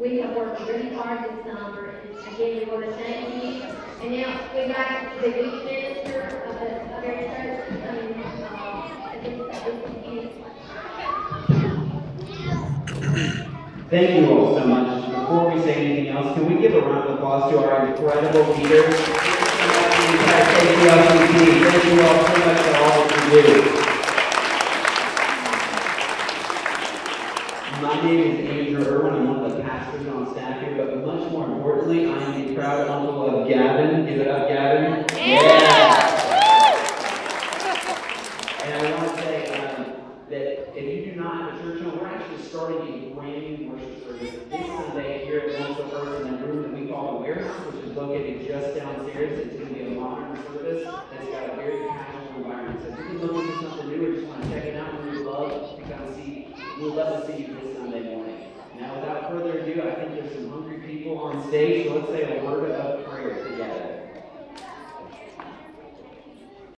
We have worked really hard this summer, and again, we want to thank you. And now, we got the youth minister of the, our church, Thank you all so much. Before we say anything else, can we give a round of applause to our incredible leaders? Thank you, Thank you all so much for all that you do. My name is Andrew Irwin. I'm one of the pastors on staff here, but much more importantly, I am the proud uncle of Gavin. Give it up, Gavin. Yeah. And I want to say um, that if you do not have a church home, we're actually starting a brand new worship service this Sunday here at One So First in the room that we call the warehouse, which is located just downstairs. It's going to be a modern service that's got a very casual environment. So if you can look into something new or just want to check it out, we would love to come see. We would love to see you this Sunday morning. Now, without further ado, I think there's some hungry people on stage, so let's say a word of prayer together.